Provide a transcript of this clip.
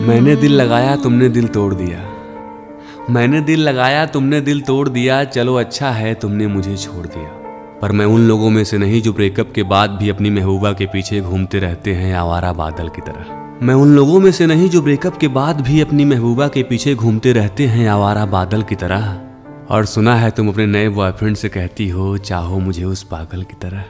मैंने दिल लगाया, तुमने दिल तोड़ दिया। मैंने दिल लगाया, तुमने दिल तोड़ दिया, चलो अच्छा है, तुमने मुझे छोड़ दिया। पर मैं उन लोगों में से नहीं जो ब्रेकअप के बाद भी अपनी महबूबा के पीछे घूमते रहते हैं, आवारा बादल की तरह। मैं उन लोगों में से नहीं जो ब्रेकअप के बाद भी अपनी महबूबा के पीछे घूमते रहते हैं, आवारा बादल की तरह। और सुना है तुम अपने नए बॉयफ्रेंड से कहती हो, चाहो मुझे उस पागल की तरह।